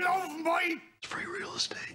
love my free real estate.